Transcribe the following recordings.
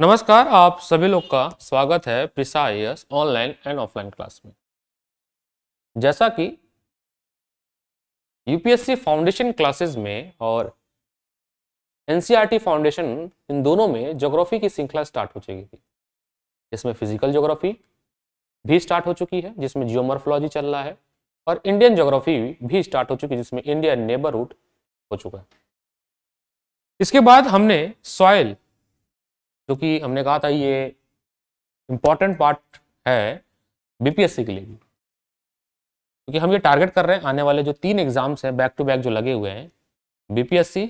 नमस्कार, आप सभी लोग का स्वागत है प्रिसा IAS online and offline class में। जैसा कि यूपीएससी फाउंडेशन क्लासेस में और एनसीईआरटी फाउंडेशन इन दोनों में ज्योग्राफी की श्रृंखला स्टार्ट हो चुकी थी। जिसमें फ़िज़िकल ज्योग्राफी भी स्टार्ट हो चुकी है, जिसमें जियोमॉर्फोलॉजी चल रहा है और इंडियन ज्योग्राफी भी स्टार्ट हो चुकी है, जिसमें इंडियन नेबरहुड हो चुका है। इसके बाद हमने सॉइल जो कि हमने कहा था ये इंपॉर्टेंट पार्ट है बीपीएससी के लिए भी। क्योंकि हम ये टारगेट कर रहे हैं आने वाले जो तीन एग्ज़ाम्स हैं बैक टू बैक जो लगे हुए हैं बीपीएससी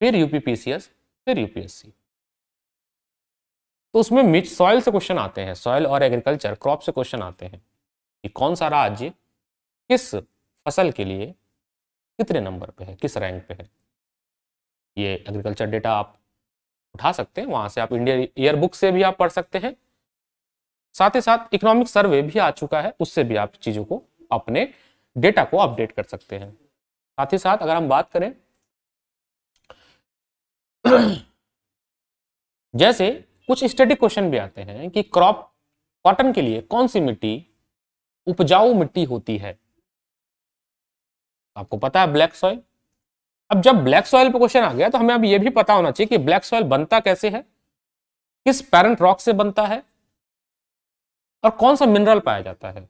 फिर यूपीपीसीएस फिर यूपीएससी तो उसमें मिच सॉइल से क्वेश्चन आते हैं। सॉइल और एग्रीकल्चर क्रॉप से क्वेश्चन आते हैं कि कौन सा राज्य किस फ़सल के लिए कितने नंबर पे है, किस रैंक पे है। ये एग्रीकल्चर डेटा आप उठा सकते हैं, वहाँ से आप इंडिया ईयर बुक से भी आप पढ़ सकते हैं। साथ ही साथ इकोनॉमिक सर्वे भी आ चुका है, उससे भी आप चीज़ों को अपने डेटा को अपडेट कर सकते हैं। साथ ही साथ अगर हम बात करें, जैसे कुछ स्टडी क्वेश्चन भी आते हैं कि क्रॉप कॉटन के लिए कौन सी मिट्टी उपजाऊ मिट्टी होती है? आपको पता है ब्लैक सॉइल अब जब ब्लैक सॉइल पर क्वेश्चन आ गया तो हमें अब ये भी पता होना चाहिए कि ब्लैक सॉइल बनता कैसे है, किस पैरेंट रॉक से बनता है, और कौन सा मिनरल पाया जाता है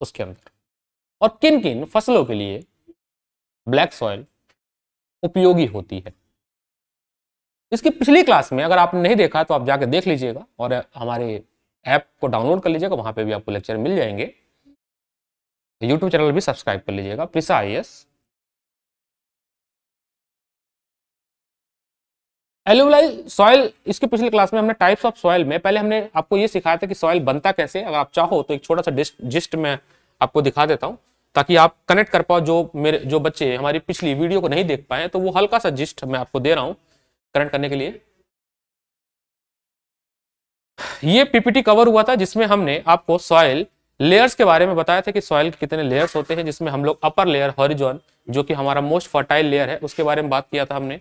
उसके अंदर। और किन किन फ़सलों के लिए ब्लैक सॉइल उपयोगी होती है। इसकी पिछली क्लास में अगर आपने नहीं देखा तो आप जाके देख लीजिएगा, और हमारे ऐप को डाउनलोड कर लीजिएगा, वहाँ पे भी आपको लेक्चर मिल जाएँगे। यूट्यूब चैनल भी सब्सक्राइब कर लीजिएगा प्रिसा आई एल्यूलाई सॉइल इसके पिछले क्लास में हमने टाइप्स ऑफ़ सॉइल में, पहले हमने आपको ये सिखाया था कि सॉइल बनता कैसे, अगर आप चाहो तो एक छोटा सा जिस्ट में आपको दिखा देता हूँ, ताकि आप कनेक्ट कर पाओ जो मेरे, जो बच्चे हमारी पिछली वीडियो को नहीं देख पाए तो वो हल्का सा जिस्ट मैं आपको दे रहा हूँ कनेक्ट करने के लिए। ये पीपीटी कवर हुआ था जिसमें हमने आपको सॉइल लेयर्स के बारे में बताया था कि सॉइल के कितने लेयर्स होते हैं, जिसमें हम लोग अपर लेयर हॉरिजॉन जो कि हमारा मोस्ट फर्टाइल लेयर है, उसके बारे में बात किया था हमने।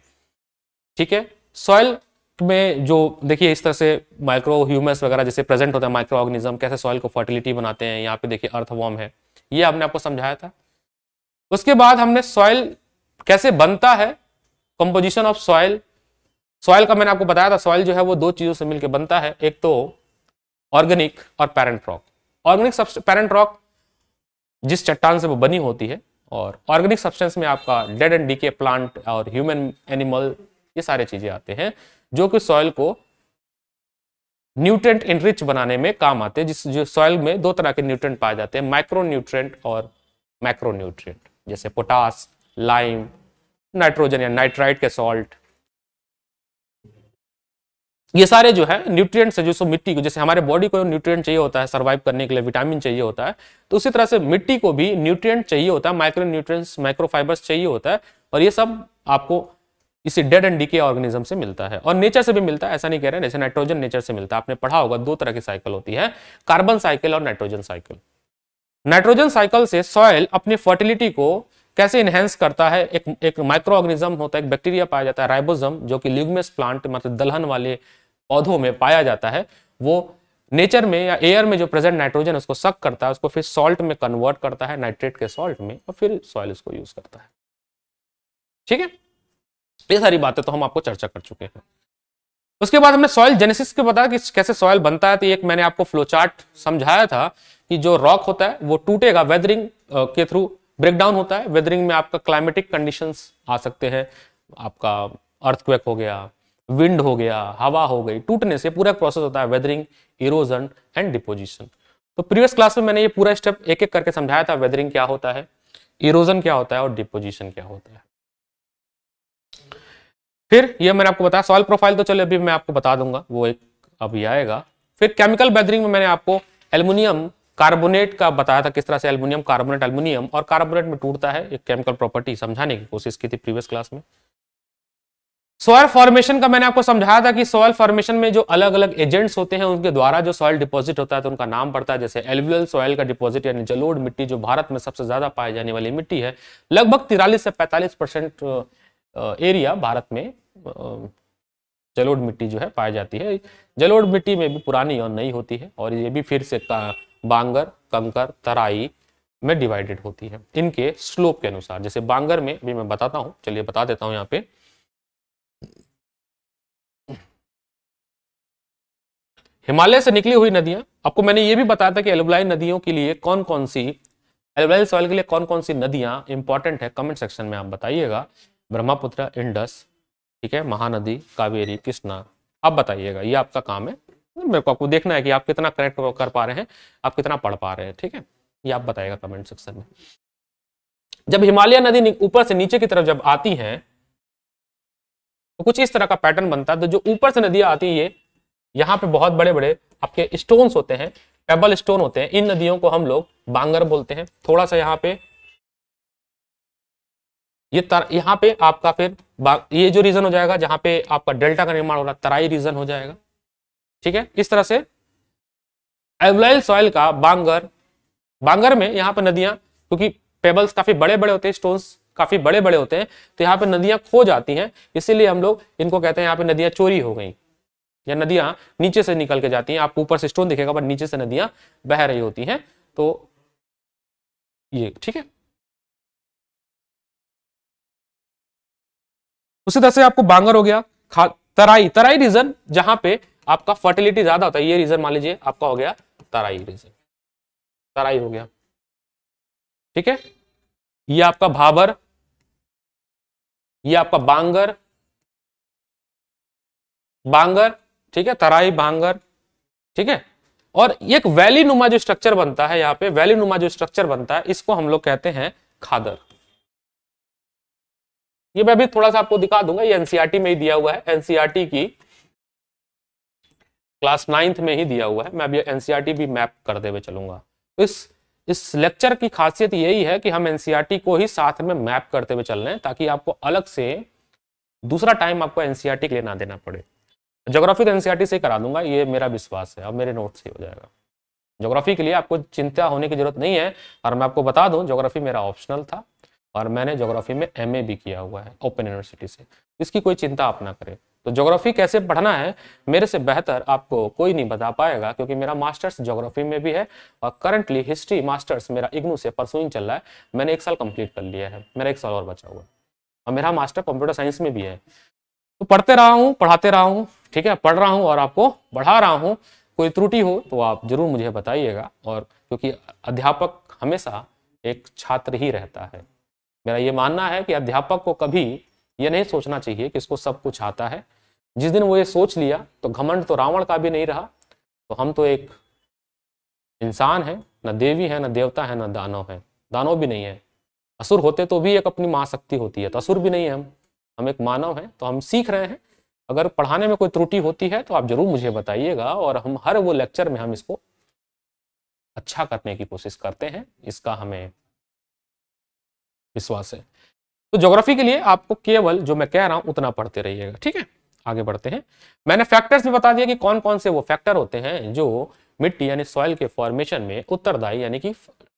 ठीक है? सॉइल में जो, देखिए, इस तरह से माइक्रो ह्यूमस वगैरह जैसे प्रेजेंट होता है माइक्रो ऑर्गेनिज्म कैसे सॉइल को फर्टिलिटी बनाते हैं, यहाँ पे देखिए अर्थवॉर्म है। ये हमने आपको समझाया था। उसके बाद हमने सॉइल कैसे बनता है कंपोजिशन ऑफ़ सॉइल सॉइल का मैंने आपको बताया था सॉइल जो है वो दो चीज़ों से मिलकर बनता है। एक तो ऑर्गेनिक और parent rock organic parent rock जिस चट्टान से वो बनी होती है, और ऑर्गेनिक सब्सटेंस में आपका डेड एंड डीके प्लांट और ह्यूमन एनिमल ये सारे चीज़ें आते हैं, जो कि सॉइल को न्यूट्रेंट इनरिच बनाने में काम आते हैं, जिस, जो सॉइल में दो तरह के न्यूट्रेंट पाए जाते हैं माइक्रो न्यूट्रेंट और मैक्रो न्यूट्रेंट जैसे पोटास लाइम नाइट्रोजन या नाइट्राइट के सॉल्ट ये सारे जो है न्यूट्रिएंट्स है, जो सो मिट्टी को, जैसे हमारे बॉडी को न्यूट्रिएंट चाहिए होता है सर्वाइव करने के लिए विटामिन चाहिए होता है तो उसी तरह से मिट्टी को भी न्यूट्रिएंट चाहिए होता है माइक्रो न्यूट्रिएंट्स माइक्रोफाइबर्स चाहिए होता है, और ये सब आपको इसी डेड एंड डीके ऑर्गेनिज्म से मिलता है। और नेचर से भी मिलता है, ऐसा नहीं कह रहे जैसे नाइट्रोजन नेचर से मिलता है। आपने पढ़ा होगा, दो तरह की साइकिल होती है कार्बन साइकिल और नाइट्रोजन साइकिल नाइट्रोजन साइकिल से सॉइल अपनी फर्टिलिटी को कैसे इनहेंस करता है, एक एक माइक्रो ऑर्गेनिज्म होता है, एक बैक्टीरिया पाया जाता है राइबोजम जो कि ल्यूगमेस प्लांट मतलब दलहन वाले पौधों में पाया जाता है, वो नेचर में या एयर में जो प्रेजेंट नाइट्रोजन उसको सक करता है, उसको फिर सॉल्ट में कन्वर्ट करता है नाइट्रेट के सॉल्ट में, और फिर सॉइल उसको यूज़ करता है। ठीक है? ये सारी बातें तो हम आपको चर्चा कर चुके हैं। उसके बाद हमने सॉइल जेनेसिस के बताया कि कैसे सॉइल बनता है तो एक मैंने आपको फ्लोचार्ट समझाया था कि जो रॉक होता है, वो टूटेगा वेदरिंग के थ्रू ब्रेकडाउन होता है। वेदरिंग में आपका क्लाइमेटिक कंडीशंस आ सकते हैं। आपका अर्थक्वेक हो गया विंड हो गया, हवा हो गई, टूटने से पूरा प्रोसेस होता है वेदरिंग इरोजन एंड डिपोजिशन तो प्रीवियस क्लास में मैंने ये पूरा स्टेप एक एक करके समझाया था वेदरिंग क्या होता है इरोजन क्या होता है और डिपोजिशन क्या होता है। फिर ये मैंने आपको बताया सॉइल प्रोफ़ाइल तो चलो अभी मैं आपको बता दूँगा, वो एक अभी आएगा। फिर केमिकल बेदरिंग में मैंने आपको एल्यूमिनियम कार्बोनेट का बताया था, किस तरह से एल्यूमिनियम कार्बोनेट एल्यूमिनियम और कार्बोनेट में टूटता है, एक केमिकल प्रॉपर्टी समझाने की कोशिश की थी प्रीवियस क्लास में। सॉयल फॉर्मेशन का मैंने आपको समझाया था कि सॉयल फॉर्मेशन में जो अलग अलग एजेंट्स होते हैं, उनके द्वारा जो सॉयल डिपॉजिट होता है तो उनका नाम पड़ता है, जैसे एल्वियल सॉयल का डिपॉजिट यानी जलोढ़ मिट्टी जो भारत में सबसे ज़्यादा पाई जाने वाली मिट्टी है, लगभग तिरालीस से पैंतालीस परसेंट एरिया भारत में जलोढ़ मिट्टी जो है पाई जाती है। जलोढ़ मिट्टी में भी पुरानी और नई होती है और ये भी फिर से बांगर, कंकर, तराई में डिवाइडेड होती है। इनके स्लोप के अनुसार, जैसे बांगर में भी मैं बताता हूँ, चलिए बता देता हूँ यहाँ पे। हिमालय से निकली हुई नदियाँ, आपको मैंने ये भी बताया था कि एलुबलाई नदियों के लिए कौन कौन सी एलुबलाई सॉइल के लिए कौन कौन सी नदियाँ इंपॉर्टेंट है कमेंट सेक्शन में आप बताइएगा। ब्रह्मपुत्र, इंडस, ठीक है, महानदी, कावेरी, कृष्णा। आप बताइएगा, ये आपका काम है। मेरे को आपको देखना है कि आप कितना करेक्ट कर पा रहे हैं, आप कितना पढ़ पा रहे हैं, ठीक है? ये आप बताएगा कमेंट सेक्शन में। जब हिमालय नदी ऊपर से नीचे की तरफ़ जब आती है तो कुछ इस तरह का पैटर्न बनता है। तो जो ऊपर से नदियाँ आती है, ये यहाँ पे बहुत बड़े बड़े आपके स्टोन्स होते हैं पेबल स्टोन होते हैं। इन नदियों को हम लोग बांगर बोलते हैं। थोड़ा सा यहाँ पे ये तर, यहाँ पे आपका फिर ये जो रीजन हो जाएगा, जहाँ पे आपका डेल्टा का निर्माण हो रहा, तराई रीजन हो जाएगा। ठीक है? इस तरह से एवलाइल सॉइल का बांगर बांगर में यहाँ पे नदियाँ, क्योंकि पेबल्स काफ़ी बड़े बड़े होते हैं स्टोन्स काफ़ी बड़े बड़े होते हैं तो यहाँ पे नदियाँ खो जाती हैं, इसीलिए हम लोग इनको कहते हैं यहाँ पे नदियाँ चोरी हो गई। या नदियाँ नीचे से निकल के जाती हैं, आपको ऊपर से स्टोन दिखेगा बट नीचे से नदियाँ बह रही होती हैं तो ये, ठीक है? उसी तरह से आपको बांगर हो गया। तराई तराई रीजन जहाँ पे आपका फर्टिलिटी ज़्यादा होता है, ये रीजन मान लीजिए आपका हो गया तराई रीजन तराई हो गया। ठीक है? ये आपका भाबर, ये आपका बांगर बांगर, ठीक है? तराई, बांगर, ठीक है? और एक वैली नुमा जो स्ट्रक्चर बनता है यहाँ पे वैली नुमा जो स्ट्रक्चर बनता है, इसको हम लोग कहते हैं खादर। ये मैं भी थोड़ा सा आपको दिखा दूँगा, ये एनसीआरटी में ही दिया हुआ है। एनसीआरटी की क्लास नाइन्थ में ही दिया हुआ है। मैं अभी एनसीआरटी भी मैप करते हुए चलूँगा। तो इस इस लेक्चर की खासियत यही है कि हम एनसीआरटी को ही साथ में मैप करते हुए चल रहे हैं, ताकि आपको अलग से दूसरा टाइम आपको एनसीआरटी के लिए ना देना पड़े। जोग्राफी तो एनसीआरटी से करा दूँगा, ये मेरा विश्वास है। अब मेरे नोट से हो जाएगा। जोग्राफी के लिए आपको चिंता होने की ज़रूरत नहीं है। और मैं आपको बता दूँ जोग्राफी मेरा ऑप्शनल था। और मैंने जोग्राफी में एमए भी किया हुआ है ओपन यूनिवर्सिटी से। इसकी कोई चिंता आप ना करें। तो जोग्राफी कैसे पढ़ना है, मेरे से बेहतर आपको कोई नहीं बता पाएगा, क्योंकि मेरा मास्टर्स जोग्राफी में भी है और करंटली हिस्ट्री मास्टर्स मेरा इग्नू से परसुइंग चल रहा है। मैंने एक साल कंप्लीट कर लिया है, मेरा एक साल और बचा हुआ है। और मेरा मास्टर कंप्यूटर साइंस में भी है। तो पढ़ते रहा हूँ, पढ़ाते रहा हूँ, ठीक है, पढ़ रहा हूँ और आपको बढ़ा रहा हूँ। कोई त्रुटि हो तो आप ज़रूर मुझे बताइएगा, और क्योंकि अध्यापक हमेशा एक छात्र ही रहता है। मेरा ये मानना है कि अध्यापक को कभी ये नहीं सोचना चाहिए कि इसको सब कुछ आता है। जिस दिन वो ये सोच लिया तो घमंड तो रावण का भी नहीं रहा। तो हम तो एक इंसान है, न देवी है, न देवता है, न दानव है। दानव भी नहीं है। असुर होते तो भी एक अपनी माँ शक्ति होती है तो असुर भी नहीं है हम। हम एक मानव हैं तो हम सीख रहे हैं। अगर पढ़ाने में कोई त्रुटि होती है तो आप ज़रूर मुझे बताइएगा और हम हर वो लेक्चर में हम इसको अच्छा करने की कोशिश करते हैं। इसका हमें विश्वास है। तो ज्योग्राफी के लिए आपको केवल जो मैं कह रहा हूँ, उतना पढ़ते रहिएगा, ठीक है? आगे बढ़ते हैं। मैंने फैक्टर्स भी बता दिया कि कौन कौन से वो फैक्टर होते हैं जो मिट्टी यानी सॉइल के फॉर्मेशन में उत्तरदायी यानी कि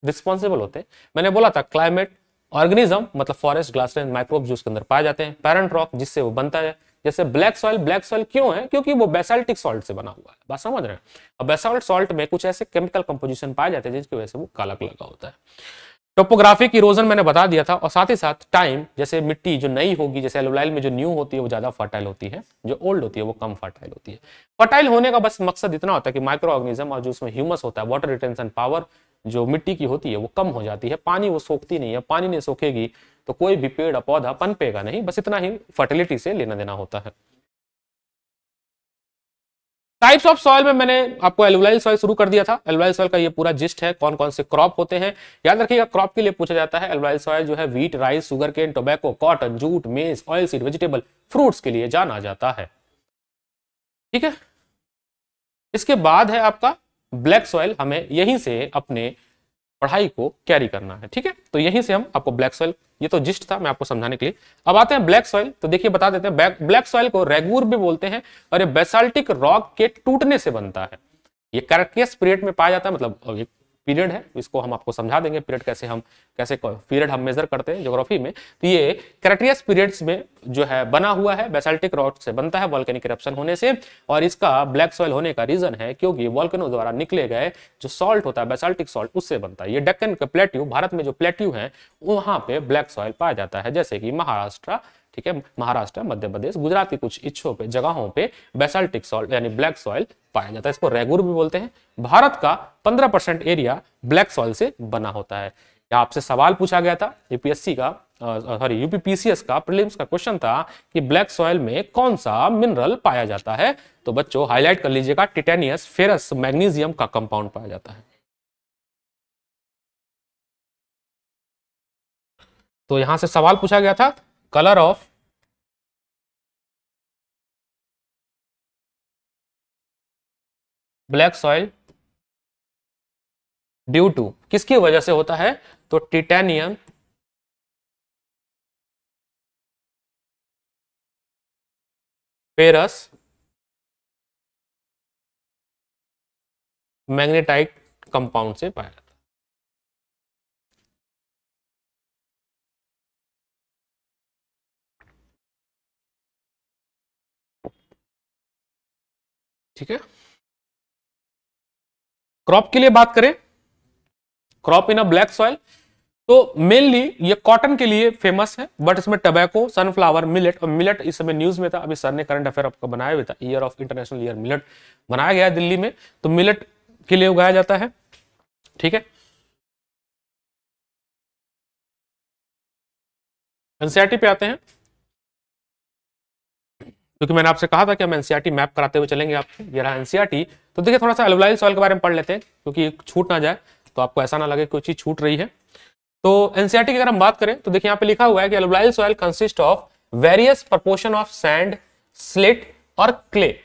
रिस्पॉन्सिबल होते हैं। मैंने बोला था क्लाइमेट ऑर्गेनिज्म मतलब फॉरेस्ट ग्लासलैंड माइक्रोब जो उसके अंदर पाए जाते हैं पेरेंट रॉक जिससे वो बनता है। जैसे ब्लैक सॉइल ब्लैक सॉइल क्यों है? क्योंकि वो बेसाल्टिक सॉल्ट से बना हुआ है। बात समझ रहे हैं? और बेसाल्ट सॉल्ट में कुछ ऐसे केमिकल कंपोजिशन पाए जाते हैं जिसकी वजह से वो काला कलर का होता है। टोपोग्राफिक इरोजन मैंने बता दिया था और साथ ही साथ टाइम, जैसे मिट्टी जो नई होगी, जैसे एलोलाइल में जो न्यू होती है, वो ज़्यादा फर्टाइल होती है, जो ओल्ड होती है, वो कम फर्टाइल होती है। फर्टाइल होने का बस मकसद इतना होता है कि माइक्रो ऑर्गेनिज्म और जो उसमें ह्यूमस होता है वाटर रिटेंशन पावर जो मिट्टी की होती है, वो कम हो जाती है। पानी वो सोखती नहीं है, पानी नहीं सोखेगी तो कोई भी पेड़, पौधा पनपेगा नहीं, बस इतना ही फर्टिलिटी से लेना देना होता है। टाइप्स ऑफ़ सॉइल में मैंने आपको एलुलाइल सॉइल शुरू कर दिया था। एलुलाइल सॉइल का ये पूरा जिस्ट है कौन कौन से क्रॉप होते हैं। याद रखिएगा क्रॉप के लिए पूछा जाता है एलुलाइल सॉइल जो है wheat rice sugarcane tobacco cotton jute maize oilseed vegetable fruits के लिए जाना जाता है। ठीक है? इसके बाद है आपका ब्लैक सॉइल हमें यहीं से अपने पढ़ाई को कैरी करना है, ठीक है? तो यहीं से हम आपको ब्लैक सॉइल ये तो जिस्ट था, मैं आपको समझाने के लिए। अब आते हैं ब्लैक सॉइल तो देखिए बता देते हैं ब्लैक सॉइल को रेगूर भी बोलते हैं, और ये बेसाल्टिक रॉक के टूटने से बनता है। ये कैरेक्टियस पीरियड में पाया जाता है मतलब पीरियड है, इसको हम आपको समझा देंगे, पीरियड कैसे हम, कैसे पीरियड हम मेजर करते हैं ज्योग्राफी में। तो ये क्रेटियस पीरियड्स में जो है, बना हुआ है बेसाल्टिक रॉक से बनता है वॉल्केनिक इरप्शन होने से, और इसका ब्लैक सॉइल होने का रीजन है क्योंकि वॉल्केनो द्वारा निकले गए जो सॉल्ट होता है बेसाल्टिक सॉल्ट उससे बनता है। ये डेक्कन के प्लेट्यू भारत में जो प्लेट्यू है, वहाँ पे ब्लैक सॉइल पाया जाता है, जैसे कि महाराष्ट्र ठीक है? महाराष्ट्र, मध्य प्रदेश, गुजरात की कुछ इच्छों पे, जगहों पे बेसाल्टिक सॉल्ट यानी ब्लैक सॉइल पाया जाता है। इसको रेगुर भी बोलते हैं। भारत का 15 परसेंट एरिया ब्लैक सॉइल से बना होता है। आपसे सवाल पूछा गया था यूपीएससी का सॉरी यूपीपीसीएस का प्रीलिम्स का क्वेश्चन था कि ब्लैक सॉइल में कौन सा मिनरल पाया जाता है? तो बच्चों हाईलाइट कर लीजिएगा टिटेनियस फेरस मैग्नीशियम का कंपाउंड पाया जाता है। तो यहाँ से सवाल पूछा गया था colour of black soil due to. किसकी वजह से होता है? तो टिटेनियम पेरस मैग्नेटाइट कंपाउंड से पाया ठीक है? क्रॉप के लिए बात करें crop in a black soil तो मेनली ये कॉटन के लिए फ़ेमस है बट इसमें टबैको सनफ्लावर मिलेट और मिलेट इस समय न्यूज़ में था, अभी सर ने करंट अफेयर आपका बनाया हुआ था year of international year millet बनाया गया दिल्ली में तो मिलेट के लिए उगाया जाता है, ठीक है? एनसीआरटी पे आते हैं। क्योंकि मैंने आपसे कहा था कि हम एनसीआरटी मैप कराते हुए चलेंगे आपको ये रहा एनसीआरटी तो देखिए, थोड़ा सा एल्वलाइल सॉइल के बारे में पढ़ लेते हैं, क्योंकि छूट ना जाए तो आपको ऐसा ना लगे कोई चीज़ छूट रही है। तो एनसीआरटी की अगर हम बात करें तो देखिए, यहाँ पे लिखा हुआ है कि alluvial soil consist of various proportion of sand silt और क्ले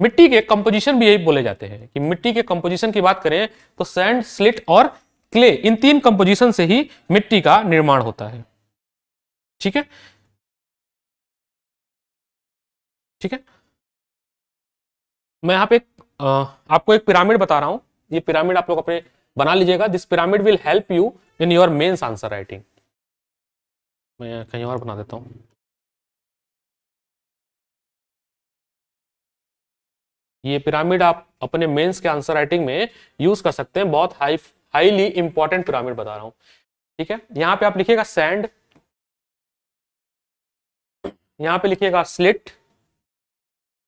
मिट्टी के कंपोजिशन भी यही बोले जाते हैं कि मिट्टी के कंपोजिशन की बात करें तो सैंड स्लिट और क्ले इन तीन कंपोजिशन से ही मिट्टी का निर्माण होता है। ठीक है? ठीक है? मैं यहाँ पे आपको एक पिरामिड बता रहा हूँ। ये पिरामिड आप लोग अपने बना लीजिएगा। This pyramid will help you in your mains answer writing मैं कहीं और बना देता हूँ। ये पिरामिड आप अपने मेंस के आंसर राइटिंग में यूज़ कर सकते हैं। बहुत हाई हाईली इंपॉर्टेंट पिरामिड बता रहा हूँ। ठीक है? यहाँ पे आप लिखिएगा सैंड यहाँ पे लिखिएगा स्लिट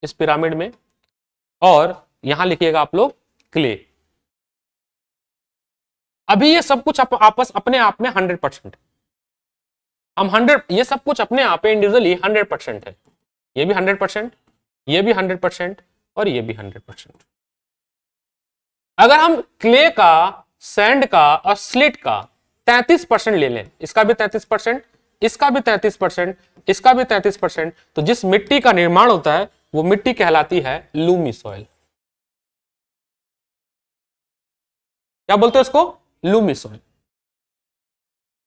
इस पिरामिड में। और यहाँ लिखिएगा आप लोग क्ले अभी ये सब कुछ आप, आपस अपने आप में हंड्रेड परसेंट हम हंड्रेड ये सब कुछ अपने आप में इंडिविजुअली हंड्रेड परसेंट है। ये भी हंड्रेड परसेंट ये भी हंड्रेड परसेंट और ये भी हंड्रेड परसेंट अगर हम क्ले का सैंड का और स्लिट का तैतीस परसेंट ले लें इसका भी तैतीस परसेंट इसका भी तैतीस परसेंट, इसका भी तैतीस परसेंट तो जिस मिट्टी का निर्माण होता है, वो मिट्टी कहलाती है लूमी सॉइल। क्या बोलते हैं उसको? Loamy soil.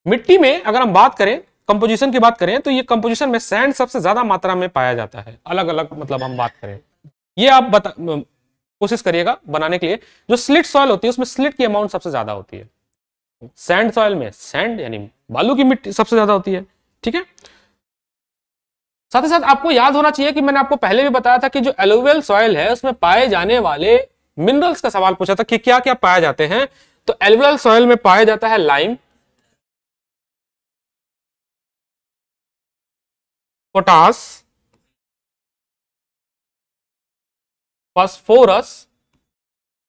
मिट्टी में अगर हम बात करें, कंपोजिशन की बात करें तो ये कंपोजिशन में सैंड सबसे ज़्यादा मात्रा में पाया जाता है। अलग अलग मतलब हम बात करें। ये आप बता, कोशिश करिएगा बनाने के लिए। जो स्लिट सॉइल होती है, उसमें स्लिट की अमाउंट सबसे ज़्यादा होती है। सैंड सॉइल में, सैंड यानी बालू की मिट्टी सबसे ज़्यादा होती है, ठीक है? साथ ही साथ आपको याद होना चाहिए कि मैंने आपको पहले भी बताया था कि जो एलोवियल सॉइल है, उसमें पाए जाने वाले मिनरल्स का सवाल पूछा था कि क्या क्या पाए जाते हैं। तो एल्वुलर सॉइल में पाया जाता है लाइम पोटास फॉस्फोरस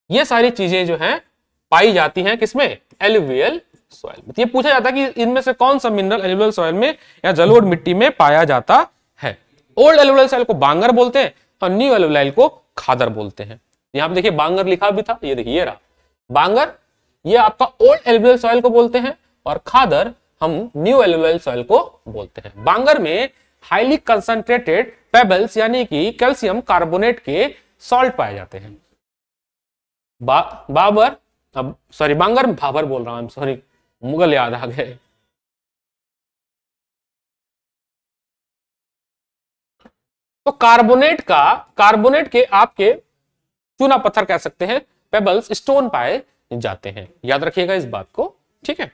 ये सारी चीज़ें जो हैं पाई जाती हैं किसमें? एलुवियल सॉइल में। तो ये पूछा जाता है कि इनमें से कौन सा मिनरल एलुवियल सॉइल में या जलोढ़ मिट्टी में पाया जाता है? ओल्ड एलुवियल सॉइल को बांगर बोलते हैं और न्यू एलुवियल को खादर बोलते हैं। यहाँ पे देखिए बांगर लिखा भी था ये देखिए रहा। बांगर ये आपका ओल्ड एलुवियल सॉइल को बोलते हैं और खादर हम न्यू एलुवियल सॉइल को बोलते हैं। बांगर में हाईली कंसंट्रेटेड पेबल्स यानी कि कैल्शियम कार्बोनेट के सॉल्ट पाए जाते हैं। बा, बाबर अब सॉरी बांगर बाबर बोल रहा हूँ सॉरी मुगल याद आ गए। तो कार्बोनेट का, कार्बोनेट के आपके चूना पत्थर कह सकते हैं पेबल्स स्टोन पाए जाते हैं। याद रखिएगा इस बात को, ठीक है?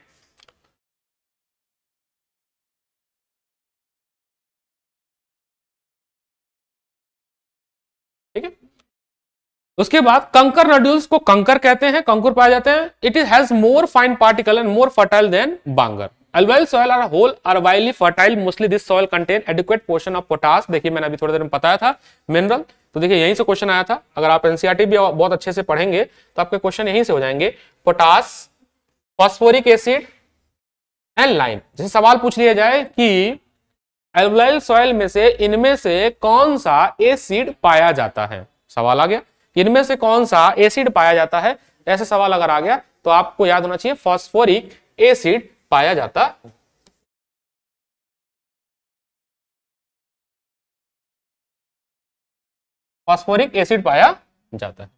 उसके बाद कंकर नड्यूल्स को कंकर कहते हैं, कंकुर पाए जाते हैं। It is has more fine particle and more fertile than bangar. Alluvial soil are whole are wildly fertile. Mostly this soil contain adequate portion of potash. देखिए, मैंने अभी थोड़ी देर में बताया था मिनरल तो देखिए, यहीं से क्वेश्चन आया था। अगर आप एनसीआरटी भी बहुत अच्छे से पढ़ेंगे तो आपके क्वेश्चन यहीं से हो जाएँगे। Potash phosphoric acid and lime जैसे सवाल पूछ लिया जाए कि एल्वलाइल सॉइल में से, इनमें से कौन सा एसिड पाया जाता है? सवाल आ गया। इनमें से कौन सा एसिड पाया जाता है? ऐसे सवाल अगर आ गया तो आपको याद होना चाहिए, फॉस्फोरिक एसिड पाया जाता फॉस्फोरिक एसिड पाया जाता है।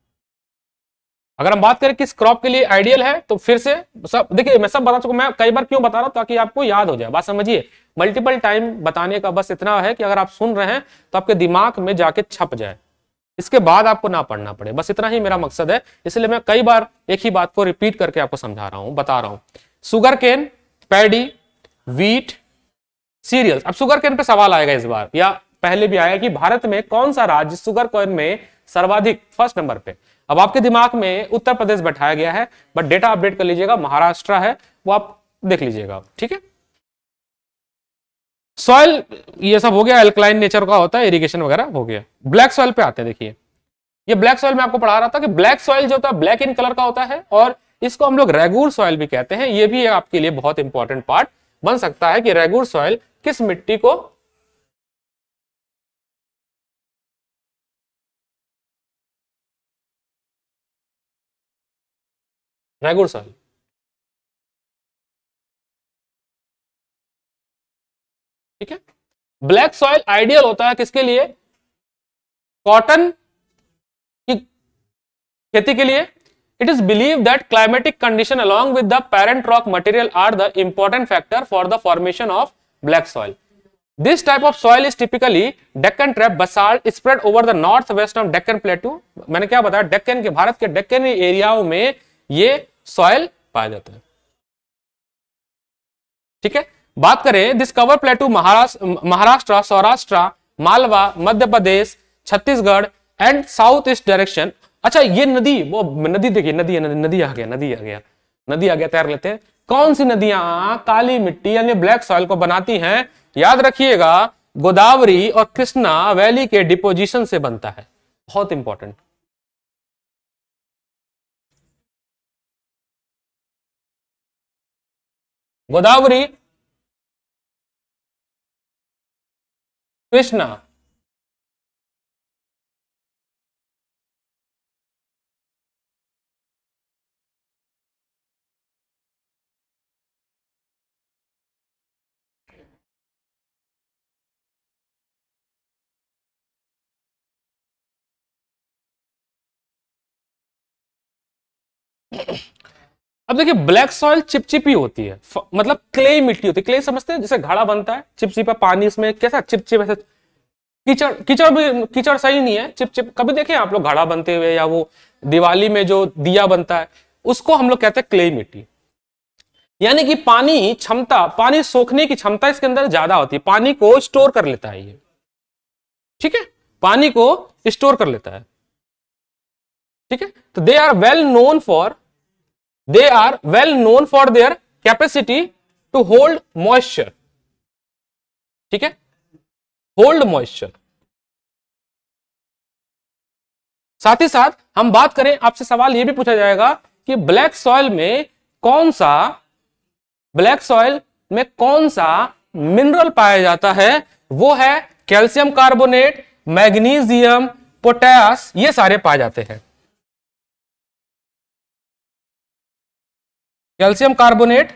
अगर हम बात करें किस क्रॉप के लिए आइडियल है तो फिर से सब, देखिए, मैं सब बता चुका मैं कई बार क्यों बता रहा हूँ, ताकि आपको याद हो जाए। बात समझिए मल्टीपल टाइम बताने का बस इतना है कि अगर आप सुन रहे हैं तो आपके दिमाग में जाके छप जाए। इसके बाद आपको ना पढ़ना पड़े। बस इतना ही मेरा मकसद है। इसलिए मैं कई बार एक ही बात को रिपीट करके आपको समझा रहा हूँ, बता रहा हूँ। Sugar cane paddy wheat cereals अब सुगर केन पे सवाल आएगा इस बार, या पहले भी आया कि भारत में कौन सा राज्य सुगर केन में सर्वाधिक फ़र्स्ट नंबर पे? अब आपके दिमाग में उत्तर प्रदेश बैठाया गया है बट डेटा अपडेट कर लीजिएगा, महाराष्ट्र है, वो आप देख लीजिएगा, ठीक है? सॉइल ये सब हो गया एल्कलाइन नेचर का होता है इरिगेशन वगैरह हो गया। ब्लैक सॉइल पे आते हैं, देखिए। ये ब्लैक सॉइल में आपको पढ़ा रहा था कि ब्लैक सॉइल जो होता है ब्लैक इन कलर का होता है, और इसको हम लोग रेगुर सॉइल भी कहते हैं। ये भी आपके लिए बहुत इंपॉर्टेंट पार्ट बन सकता है कि रेगुर सॉइल किस मिट्टी को रेगुर सॉइल ठीक है? ब्लैक सॉइल आइडियल होता है किसके लिए? कॉटन की खेती के लिए। It is believe that climatic condition along with the parent rock material are the important factor for the formation of black soil this type of soil is typically Deccan trap basalt spread over the north west of Deccan plateau मैंने क्या बताया? डेक्कन के, भारत के डेक्कन एरियाओं में ये soil पाया जाता है। ठीक है? बात करें this cover plateau Maharashtra, Saurashtra, Malwa, Madhya Pradesh, Chhattisgarh and south east direction अच्छा ये नदी, वो नदी देखिए, नदी नदी नदी आ गया, नदी आ गया, नदी आ गया तैर लेते हैं। कौन सी नदियाँ काली मिट्टी यानी ब्लैक सॉइल को बनाती हैं? याद रखिएगा, गोदावरी और कृष्णा वैली के डिपोजिशन से बनता है। बहुत इंपॉर्टेंट गोदावरी कृष्णा। अब देखिए ब्लैक सॉइल चिपचिपी होती है। मतलब क्ले मिट्टी होती है। क्ले समझते हैं, जैसे घड़ा बनता है, चिपचिपा पानी इसमें कैसा चिपचिप ऐसे। कीचड़ कीचड़ भी, कीचड़ सही नहीं है, चिपचिप। कभी देखे आप लोग घड़ा बनते हुए या वो दिवाली में जो दिया बनता है, उसको हम लोग कहते हैं क्ले मिट्टी। यानी कि पानी क्षमता, पानी सोखने की क्षमता इसके अंदर ज़्यादा होती है। पानी को स्टोर कर लेता है ये। ठीक है? पानी को स्टोर कर लेता है। ठीक है? तो they are well known for they are well known for their capacity to hold moisture. ठीक है? होल्ड मॉइस्चर साथ ही साथ हम बात करें, आपसे सवाल यह भी पूछा जाएगा कि ब्लैक सॉइल में कौन सा ब्लैक सॉइल में कौन सा मिनरल पाया जाता है? वो है कैल्शियम कार्बोनेट मैग्नीशियम पोटेस ये सारे पाए जाते हैं। Calcium carbonate.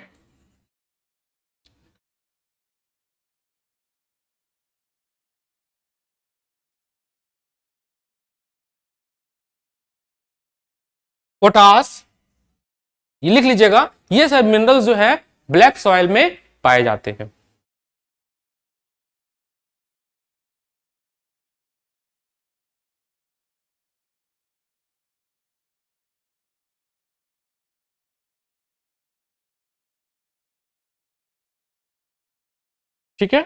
पोटास। ये लिख लीजिएगा, ये सब मिनरल्स जो है ब्लैक सॉइल में पाए जाते हैं। ठीक है?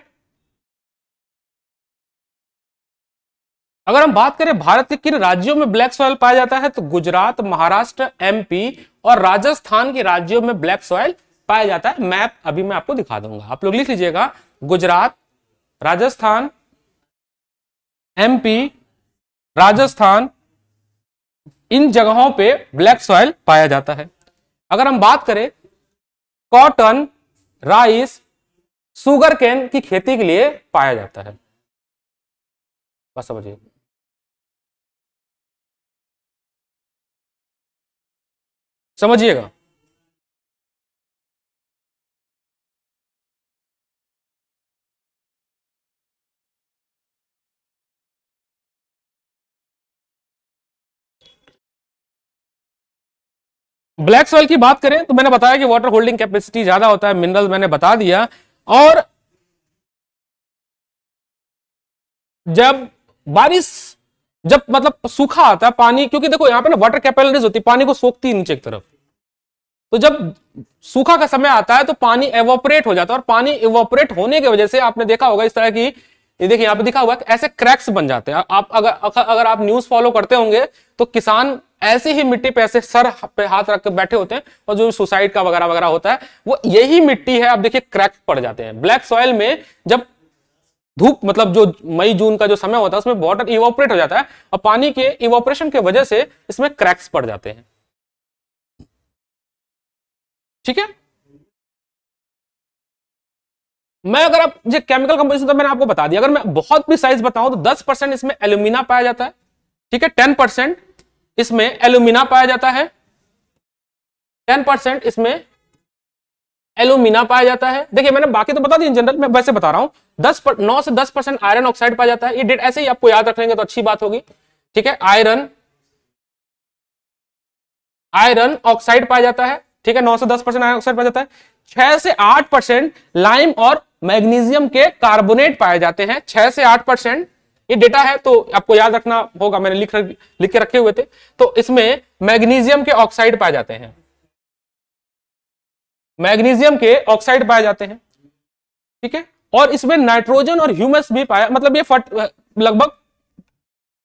अगर हम बात करें भारत के किन राज्यों में ब्लैक सॉयल पाया जाता है तो गुजरात, महाराष्ट्र एमपी और राजस्थान के राज्यों में ब्लैक सॉयल पाया जाता है। मैप अभी मैं आपको दिखा दूँगा। आप लोग लिख लीजिएगा, गुजरात, राजस्थान एमपी राजस्थान, इन जगहों पे ब्लैक सॉयल पाया जाता है। अगर हम बात करें कॉटन राइस सुगर कैन की खेती के लिए पाया जाता है। बस समझिए। समझिएगा? ब्लैक सॉइल की बात करें तो मैंने बताया कि वाटर होल्डिंग कैपेसिटी ज़्यादा होता है, मिनरल मैंने बता दिया। और जब बारिश, जब मतलब सूखा आता है पानी, क्योंकि देखो यहाँ पे ना वाटर कैपेलरीज होती है, पानी को सोखती है नीचे की तरफ़। तो जब सूखा का समय आता है तो पानी एवोपरेट हो जाता है और पानी एवोपरेट होने की वजह से आपने देखा होगा इस तरह की, ये देखिए यहाँ पे दिखा हुआ है ऐसे क्रैक्स बन जाते हैं। आप अगर अगर आप न्यूज़ फॉलो करते होंगे तो किसान ऐसे ही मिट्टी पे ऐसे सर पे हाथ रख के बैठे होते हैं और जो सुसाइड का वगैरह वगैरह होता है, वो यही मिट्टी है। आप देखिए, क्रैक पड़ जाते हैं। ब्लैक सॉइल में जब धूप मतलब जो मई, जून का जो समय होता है, उसमें वाटर इवोपरेट हो जाता है और पानी के इवोपरेशन की वजह से इसमें क्रैक्स पड़ जाते हैं। ठीक है? मैं अगर आप जो केमिकल कंपोजिशन तो मैंने आपको बता दिया। अगर मैं बहुत भी साइज़ बताऊँ तो 10 परसेंट इसमें एल्यूमिना पाया जाता है। ठीक है? 10 परसेंट इसमें एल्यूमिना पाया जाता है। 10 परसेंट इसमें एल्यूमिना पाया जाता है। देखिए मैंने बाकी तो बता दी जनरल मैं वैसे बता रहा हूँ। दस पर, नौ से दस परसेंट आयरन ऑक्साइड पाया जाता है। ये डेट ऐसे ही आपको याद रख लेंगे तो अच्छी बात होगी। ठीक है आयरन आयरन ऑक्साइड पाया जाता है। ठीक है नौ से दस परसेंट आयरन ऑक्साइड पाया जाता है। छह से आठ परसेंट लाइम और मैग्नीशियम के कार्बोनेट पाए जाते हैं। छह से आठ परसेंट ये डेटा है तो आपको याद रखना होगा, मैंने लिख लिख के रखे हुए थे। तो इसमें मैग्नीशियम के ऑक्साइड पाए जाते हैं। मैग्नीशियम के ऑक्साइड पाए जाते हैं, ठीक है? और इसमें नाइट्रोजन और ह्यूमस भी पाया मतलब ये फट लगभग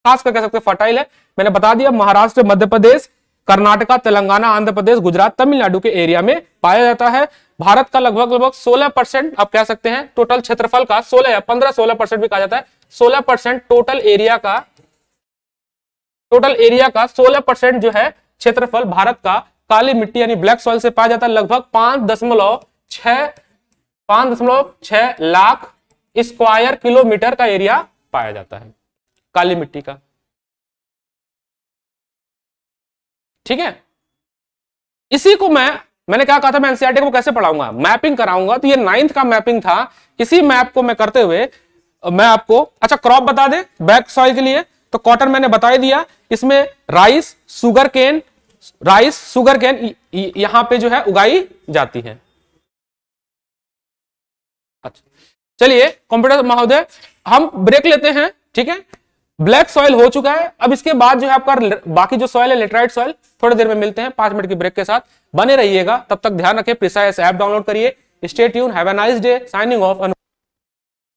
खास कर कह सकते फर्टाइल है। मैंने बता दिया, महाराष्ट्र, मध्य प्रदेश, कर्नाटका, तेलंगाना, आंध्र प्रदेश, गुजरात, तमिलनाडु के एरिया में पाया जाता है। भारत का लगभग लगभग 16 परसेंट आप कह सकते हैं टोटल क्षेत्रफल का 16 या 15 16 परसेंट भी कहा जाता है। 16 परसेंट टोटल एरिया का टोटल एरिया का 16 परसेंट जो है क्षेत्रफल भारत का काली मिट्टी यानी ब्लैक सॉइल से पाया जाता है। लगभग पाँच दशमलव छह दशमलव लाख स्क्वायर किलोमीटर का एरिया पाया जाता है, काली मिट्टी का। ठीक है? इसी को मैं, मैंने क्या कहा था, मैं एनसीआरटी को कैसे पढ़ाऊँगा? मैपिंग कराऊँगा। तो ये नाइन्थ का मैपिंग था। इसी मैप को मैं करते हुए मैं आपको अच्छा क्रॉप बता दे, बैक सॉइल के लिए। तो कॉटन मैंने बता दिया। इसमें rice sugar cane rice sugarcane यहाँ पे जो है उगाई जाती है। अच्छा चलिए कंप्यूटर महोदय, हम ब्रेक लेते हैं, ठीक है? ब्लैक सॉइल हो चुका है। अब इसके बाद जो है आपका बाकी जो सॉइल है लेटराइट सॉइल थोड़ी देर में मिलते हैं, पाँच मिनट की ब्रेक के साथ। बने रहिएगा, तब तक ध्यान रखें प्रिसाइस ऐप डाउनलोड करिए। Stay tune have a nice day signing off